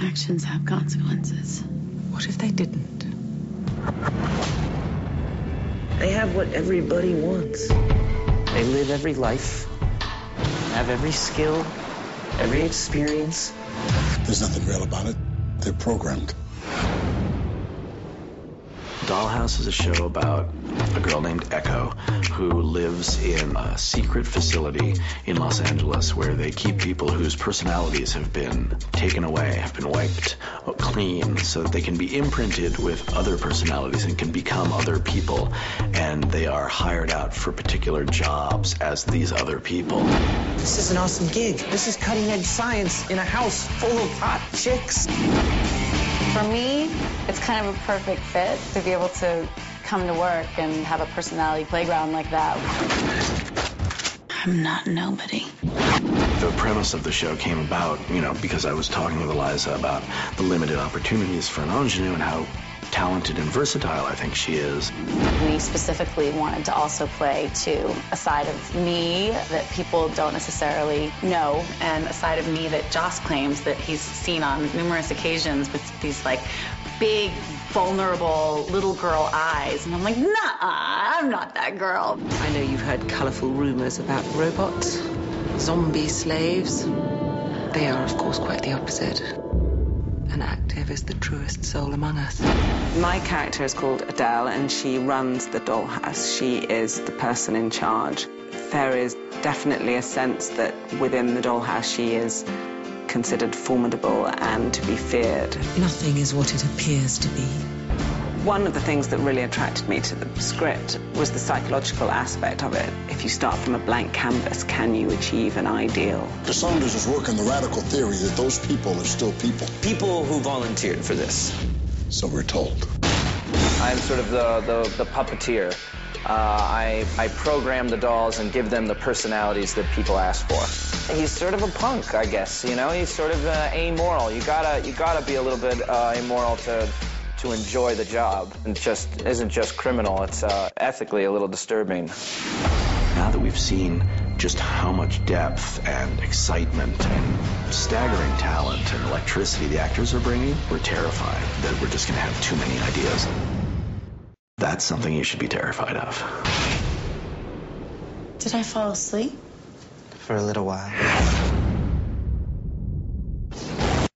Actions have consequences. What if they didn't? They have what everybody wants. They live every life, have every skill, every experience. There's nothing real about it. They're programmed. Dollhouse is a show about a girl named Echo who lives in a secret facility in Los Angeles where they keep people whose personalities have been taken away, have been wiped clean so that they can be imprinted with other personalities and can become other people. And they are hired out for particular jobs as these other people. This is an awesome gig. This is cutting edge science in a house full of hot chicks. For me, it's kind of a perfect fit to be able to come to work and have a personality playground like that. I'm not nobody. The premise of the show came about, you know, because I was talking with Eliza about the limited opportunities for an ingenue and how talented and versatile I think she is. We specifically wanted to also play to a side of me that people don't necessarily know, and a side of me that Joss claims that he's seen on numerous occasions with these like big, vulnerable little girl eyes. And I'm like, nah, I'm not that girl. I know you've heard colourful rumours about robots, zombie slaves. They are, of course, quite the opposite. An active is the truest soul among us. My character is called Adelle, and she runs the dollhouse. She is the person in charge. There is definitely a sense that within the dollhouse she is considered formidable and to be feared. Nothing is what it appears to be. One of the things that really attracted me to the script was the psychological aspect of it. If you start from a blank canvas, can you achieve an ideal? Saunders is working the radical theory that those people are still people. People who volunteered for this. So we're told. I'm sort of the, the, the puppeteer. Uh, I, I program the dolls and give them the personalities that people ask for. He's sort of a punk, I guess. You know, he's sort of uh, amoral. You gotta you gotta be a little bit uh, amoral to to enjoy the job. It just isn't just criminal. It's uh, ethically a little disturbing. Now that we've seen just how much depth and excitement and staggering talent and electricity the actors are bringing, we're terrified that we're just going to have too many ideas. That's something you should be terrified of. Did I fall asleep? For a little while.